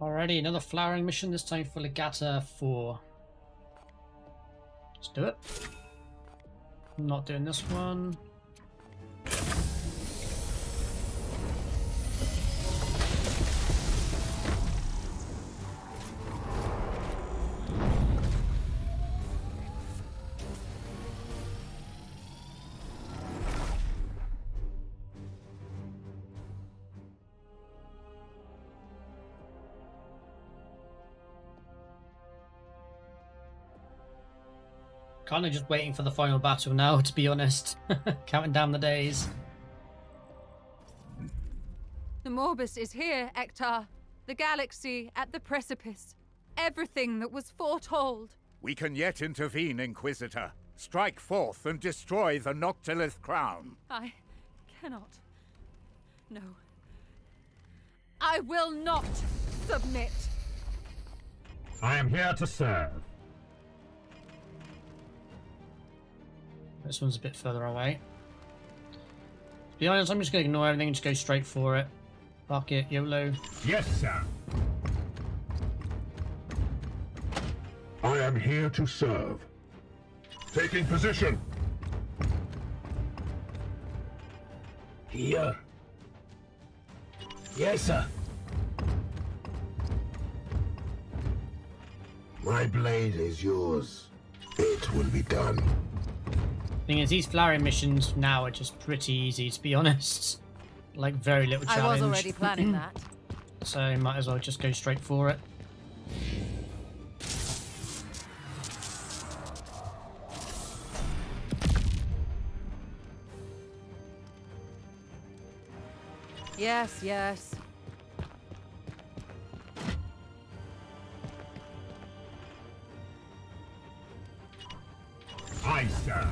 Alrighty, another flowering mission, this time for Legata 4. Let's do it. I'm not doing this one. Kind of just waiting for the final battle now, to be honest. Counting down the days. The Morbus is here, Ector. The galaxy at the precipice. Everything that was foretold. We can yet intervene, Inquisitor. Strike forth and destroy the Noctilith crown. I cannot. No. I will not submit. I am here to serve. This one's a bit further away. To be honest, I'm just going to ignore everything and just go straight for it. Fuck it, YOLO. Yes, sir. I am here to serve. Taking position. Here. Yes, sir. My blade is yours. It will be done. Thing is, these flowering missions now are just pretty easy, to be honest. Like, very little challenge. I challenge. was already planning that. So, might as well just go straight for it. Yes, yes. Aye, sir.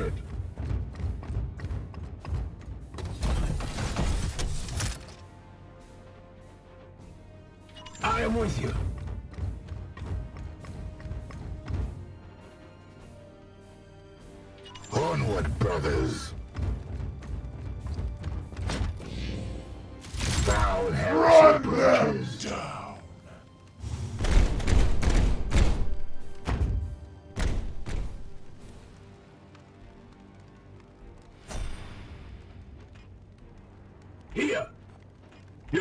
As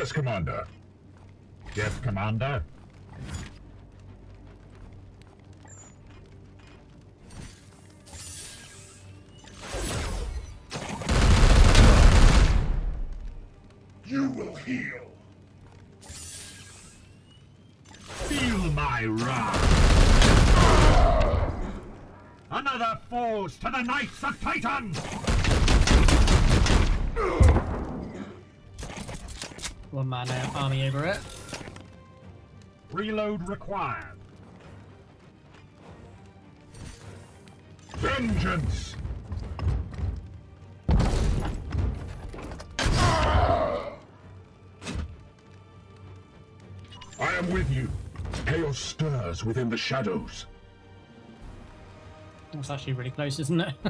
Yes, Commander. Yes, Commander. You will heal. Feel my wrath. Another falls to the Knights of Titan! One man uh, army over it. Reload required. Vengeance! I am with you. Chaos stirs within the shadows. That's actually really close, isn't it?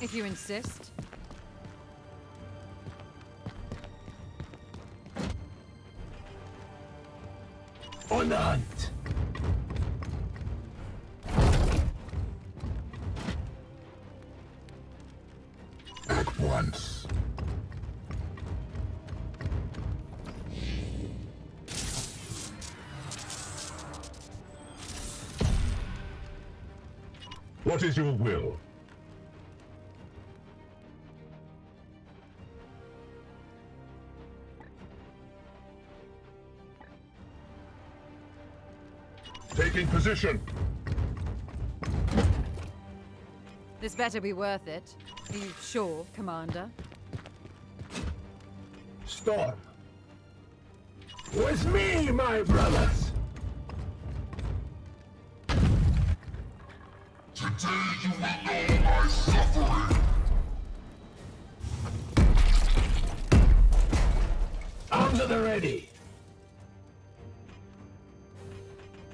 If you insist. On the hunt. At once. What is your will? Position. This better be worth it. Are you sure, Commander? Storm. With me, my brothers.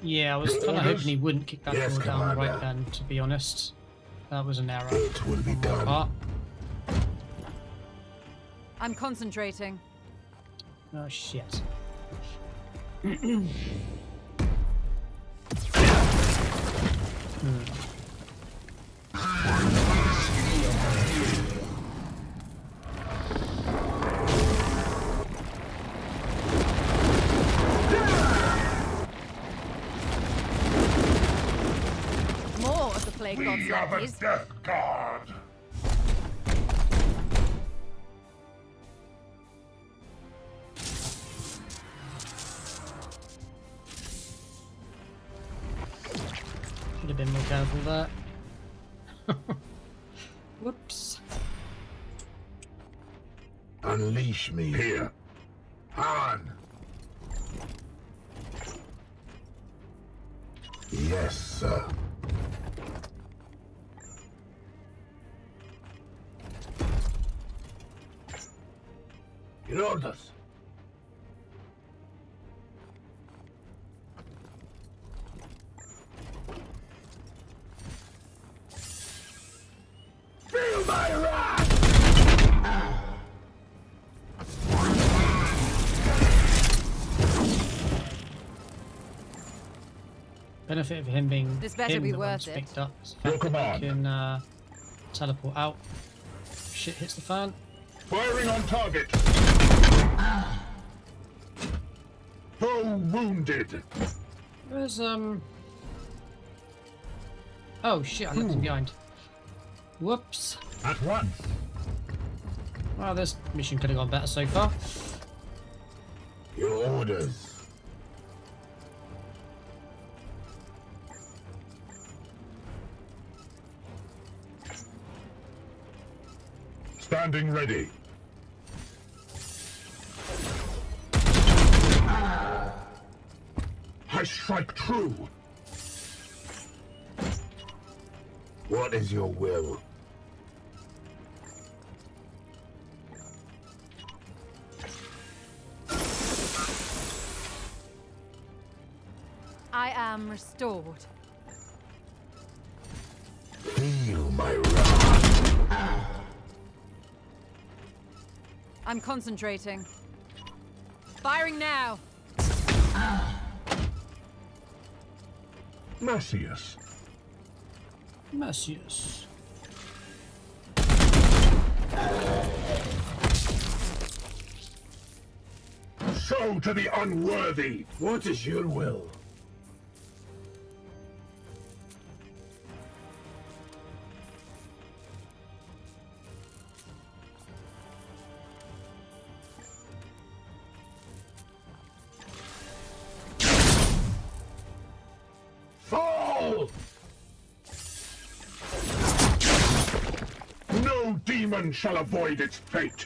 Yeah, I was kind of hoping he wouldn't kick that Yes, ball down the right Commander. hand, to be honest. That was an error. It will be done. Ah, I'm concentrating. oh shit. More Me. Here. On. Yes, sir. Your orders. Benefit of him being This better him be worth it. picked up. is the Your fact that he command. Can uh, teleport out. Shit hits the fan. Firing on target. Foe wounded. Where's um? Oh shit! I left him behind. Whoops. At once. Well, this mission could have gone better so far. Your orders. Standing ready. I strike true. What is your will? I am restored. I'm concentrating. Firing now. Mercius. Mercius. Show to the unworthy. What is your will? Shall avoid its fate.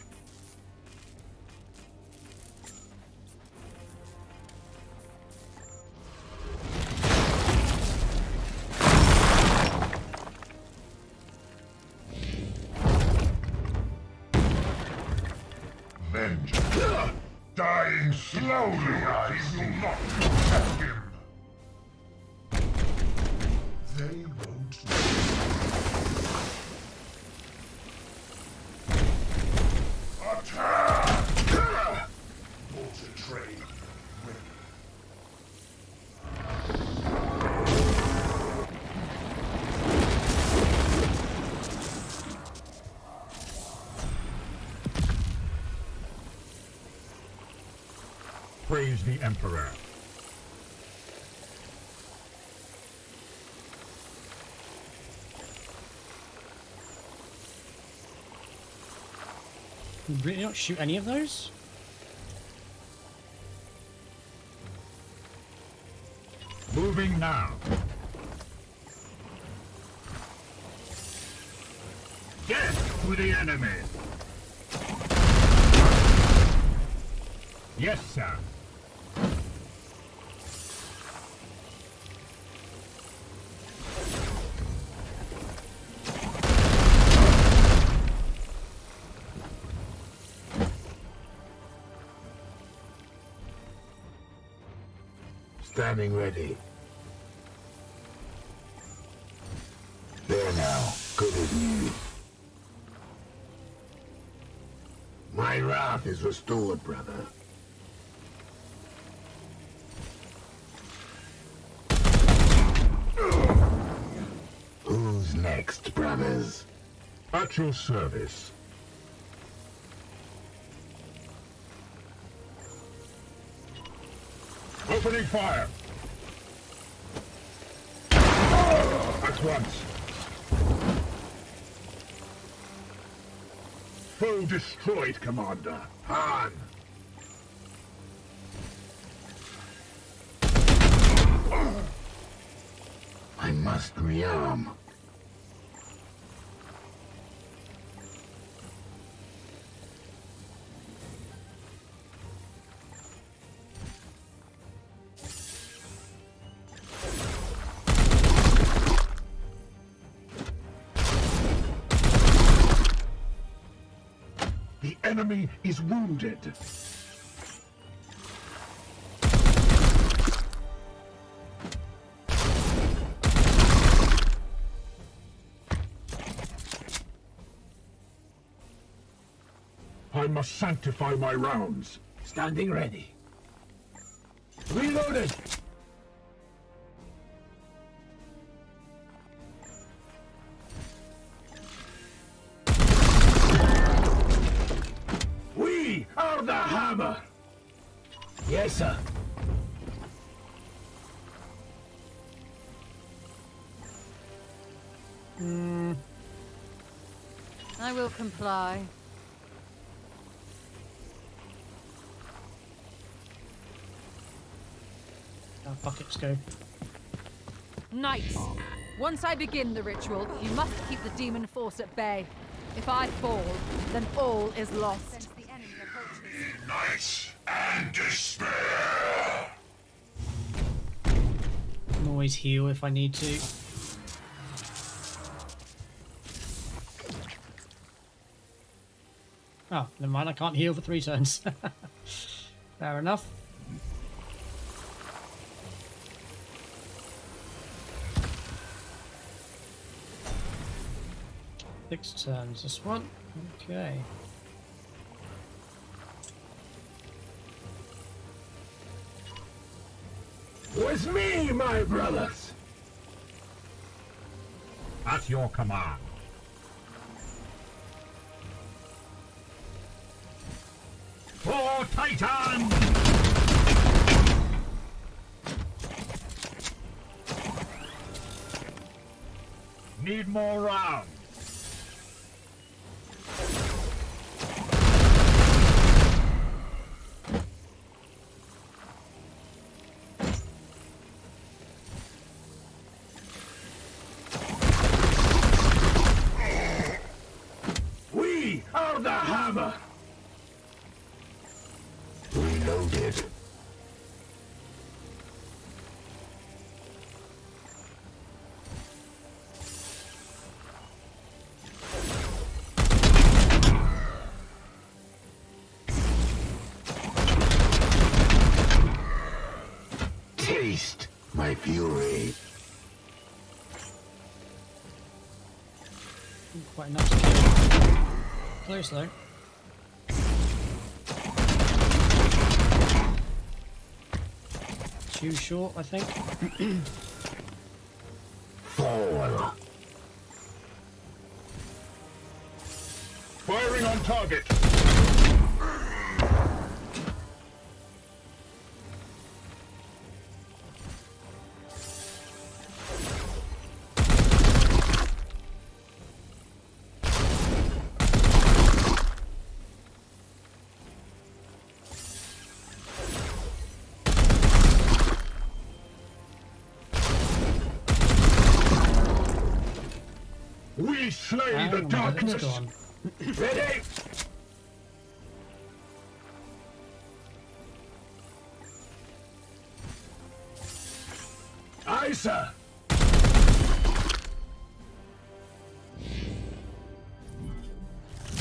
The Emperor. You really don't shoot any of those? Standing ready. There now, good as new. My wrath is restored, brother. Who's next, brothers? At your service. Opening fire! At once. Foe destroyed, Commander. Han! I must rearm. Enemy is wounded. I must sanctify my rounds. Standing ready. Reloaded! I will comply. Oh, Our buckets go. Knights, once I begin the ritual, you must keep the demon force at bay. If I fall, then all is lost. Nice and despair! I can always heal if I need to. Oh, never mind. I can't heal for three turns. Fair enough. Six turns. This one. Okay. With me, my brothers! At your command. For Titan! Need more rounds. Quite enough. Close though. Too short, I think. Fall. Darkness. Ready? Aye, sir.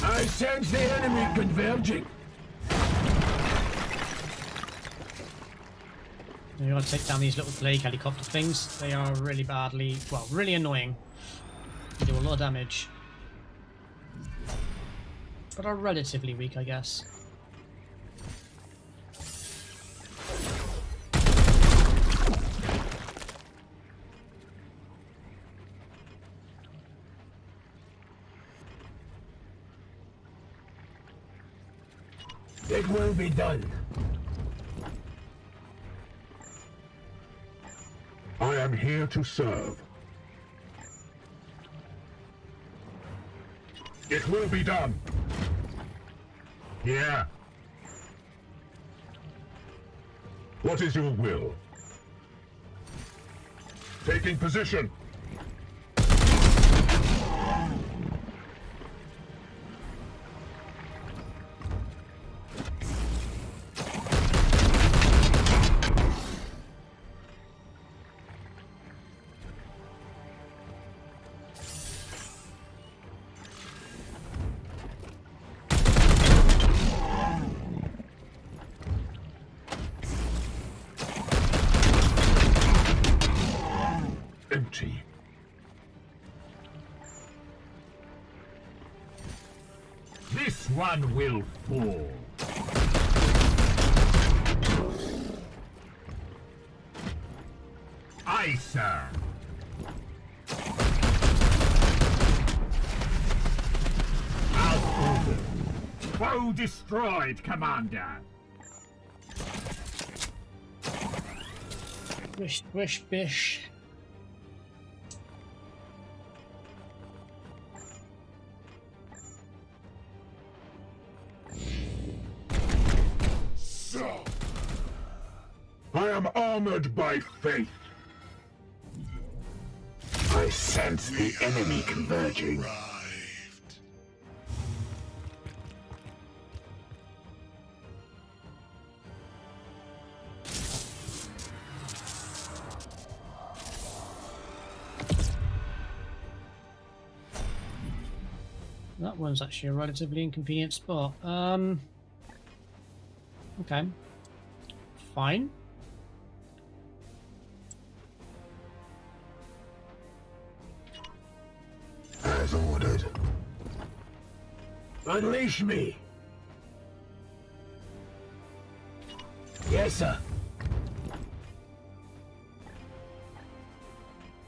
I sense the enemy converging. You gotta take down these little plague helicopter things. They are really badly, well, really annoying. They do a lot of damage but are relatively weak, I guess. It will be done. I am here to serve. It will be done. Here. What is your will? Taking position. Destroyed, Commander. Wish, wish, bish. I am armored by faith. I sense the enemy converging. That actually a relatively inconvenient spot. Um. Okay. Fine. As ordered. Unleash me. Yes, sir.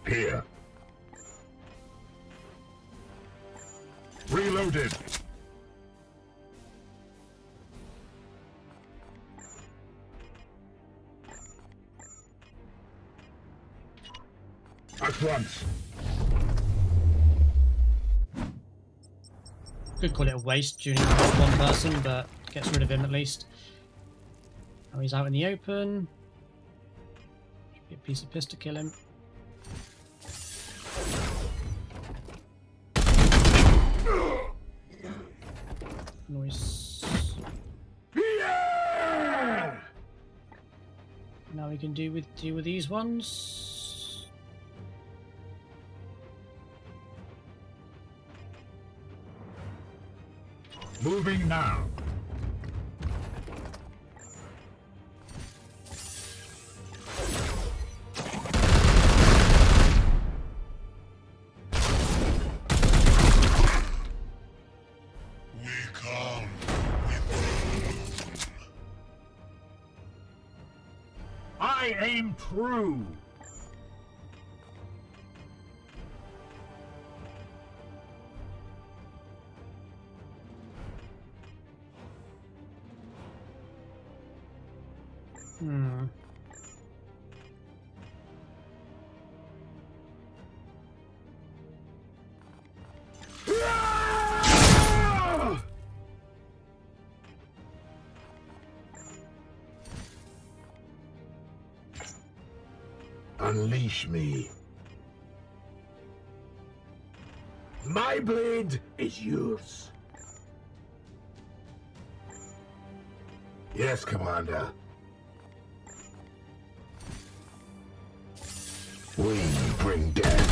Here. Reloaded. At once. Could call it a waste, Junior just one person, but gets rid of him at least. Now he's out in the open. Should be a piece of piss to kill him. Noise. Yeah! Now we can do with deal with these ones. Moving now. Aim true. Unleash me. My blade is yours. Yes, Commander. We bring death.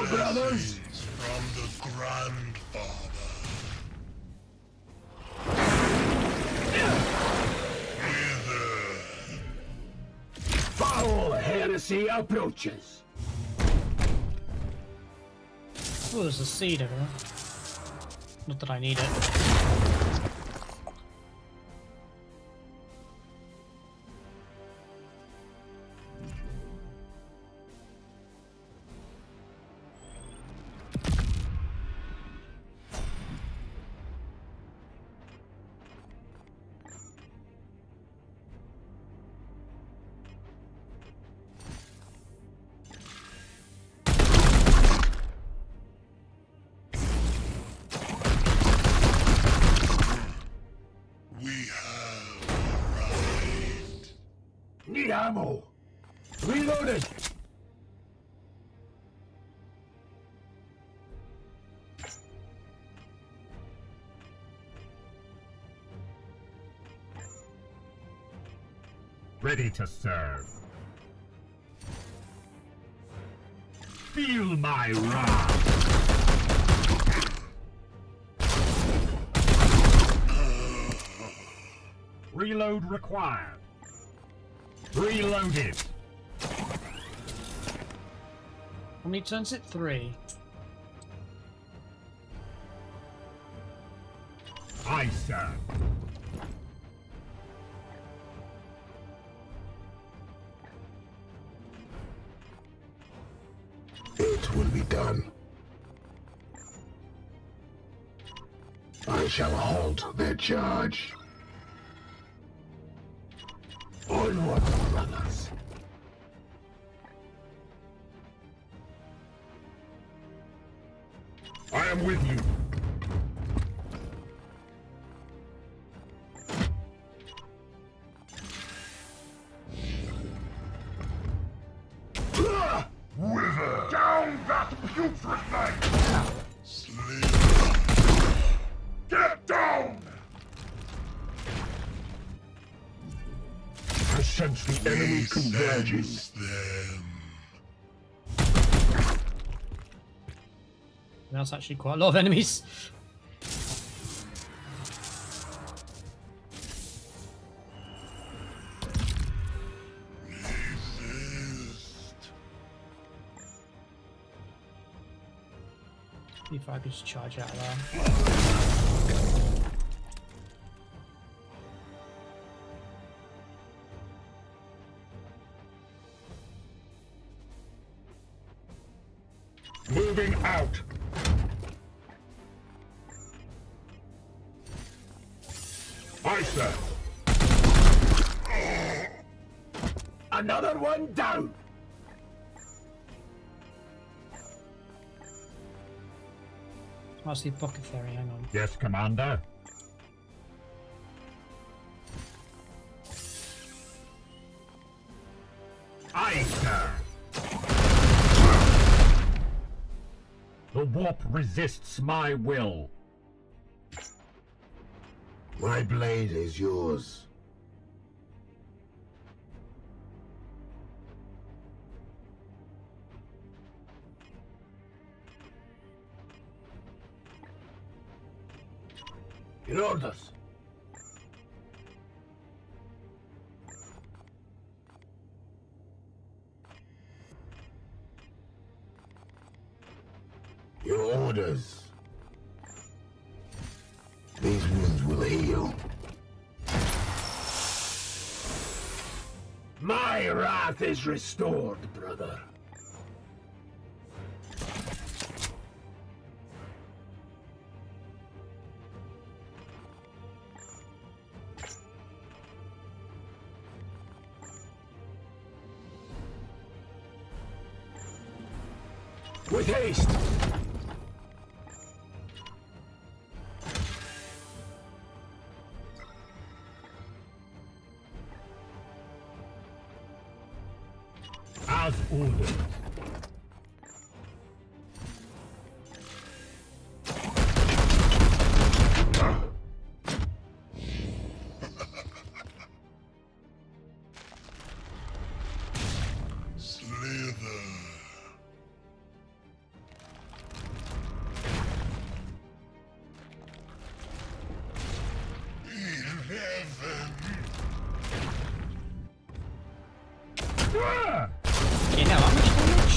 Them fall, brothers! From the grandfather. Foul heresy approaches. Oh, there's a seed over there. Not that I need it. Ready to serve. Feel my wrath. Reload required. Reloaded. How many turns it? Three. I serve. Done. I shall halt their charge. Onward, brothers. I am with you. Get down! I sense the enemy converging. That's actually quite a lot of enemies. I could just charge out there. Moving out. I sir. Another one down. Oh, see pocket apothecary, hang on. Yes, Commander. I serve. The warp resists my will. My blade is yours. Your orders. Your orders. These wounds will heal. My wrath is restored, brother.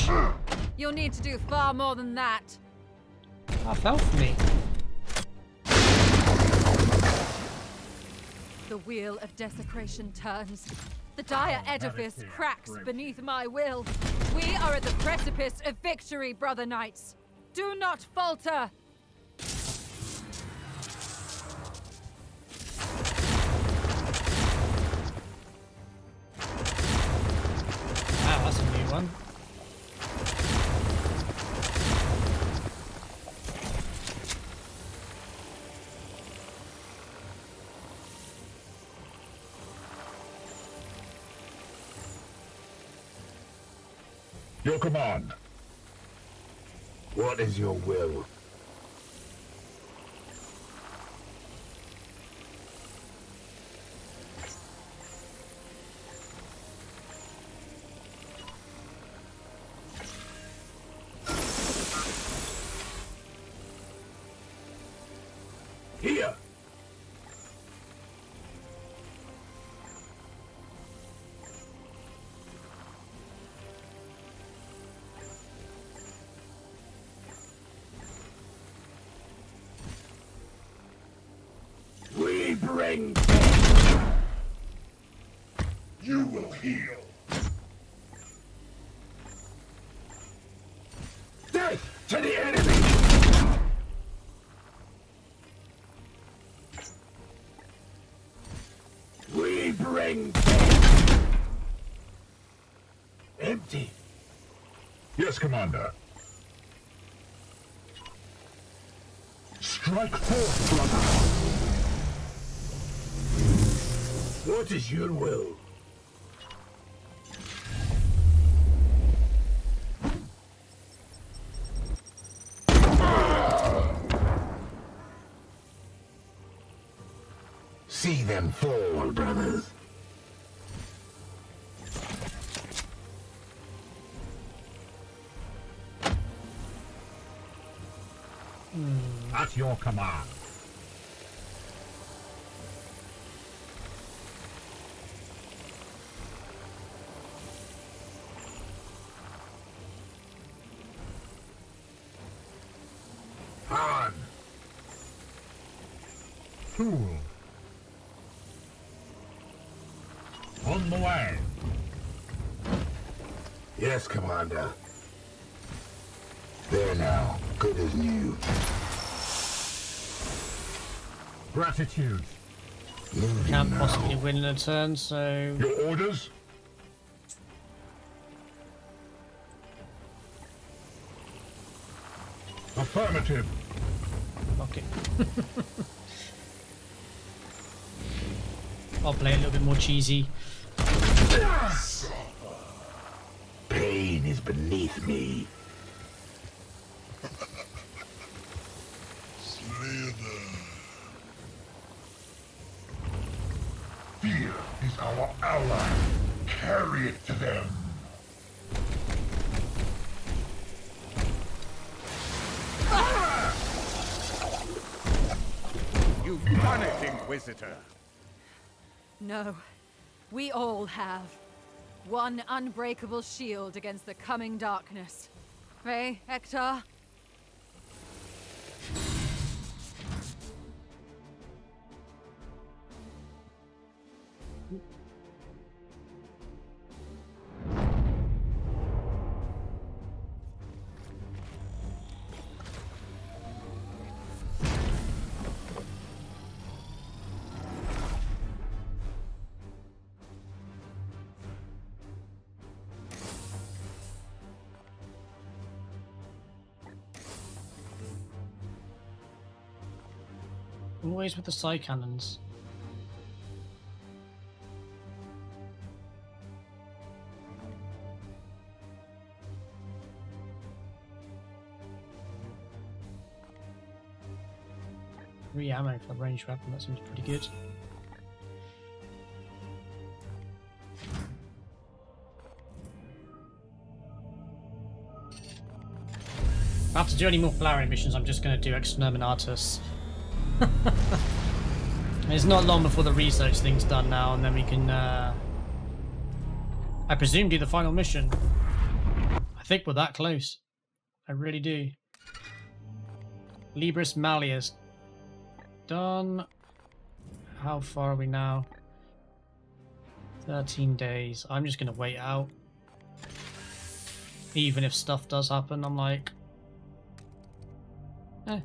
Damage? You'll need to do far more than that. Health for me. The wheel of desecration turns. The dire edifice cracks beneath my will. We are at the precipice of victory, brother knights. Do not falter. What is your will? We bring You will heal. death to the enemy! We bring! Empty. Yes, Commander. Strike forth, brother. What is your will? See them fall, brothers. Hmm. At your command. Yes, Commander. There now, good as new. Gratitude. Moving Can't now. possibly win in a turn, so Your orders? Affirmative. fuck it. I'll play a little bit more cheesy. Ah! Pain is beneath me. Fear is our ally. Carry it to them. You've done it, Inquisitor. No, we all have. One unbreakable shield against the coming darkness. Hey, Hector? Always with the side cannons. Three ammo for a ranged weapon, that seems pretty good. I have to do any more flowering missions, I'm just going to do Exterminatus. it's not long before the research thing's done now, and then we can uh, I presume do the final mission. I think we're that close. I really do. Libris Malleus. Done. How far are we now? 13 days. I'm just going to wait out. Even if stuff does happen, I'm like... Eh,